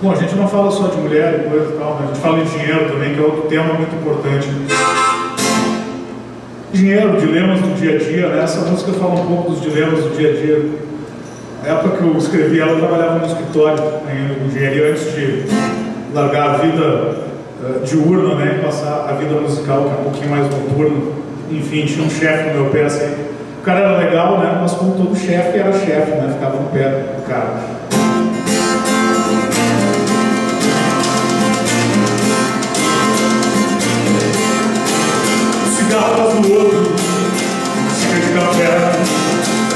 Bom, a gente não fala só de mulher e coisa e tal, mas a gente fala de dinheiro também, que é outro tema muito importante. Dinheiro, dilemas do dia a dia, né? Essa música fala um pouco dos dilemas do dia a dia. Na época que eu escrevi ela, eu trabalhava no escritório em engenharia antes de largar a vida uh, diurna, né? E passar a vida musical, que é um pouquinho mais noturna. Enfim, tinha um chefe no meu pé assim. O cara era legal, né? Mas como todo chefe era chefe, né? Ficava no pé do cara. Do outro, de café.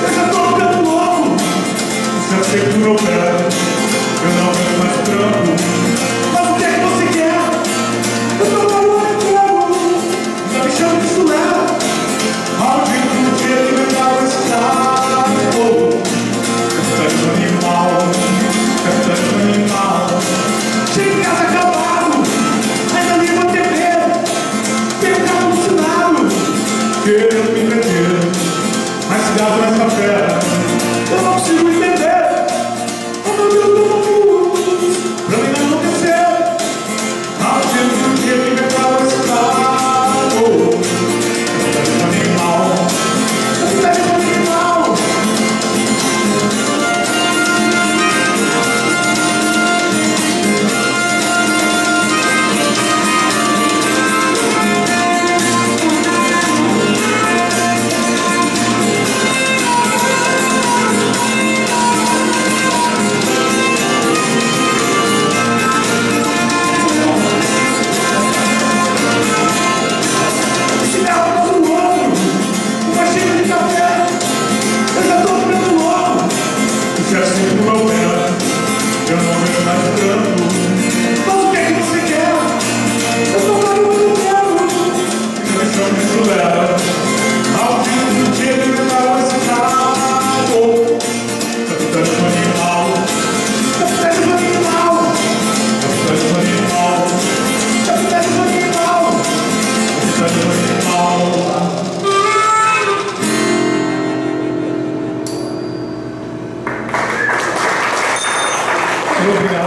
Eu já tô louco, já sei pé, eu não aguento mais o eu Obrigado.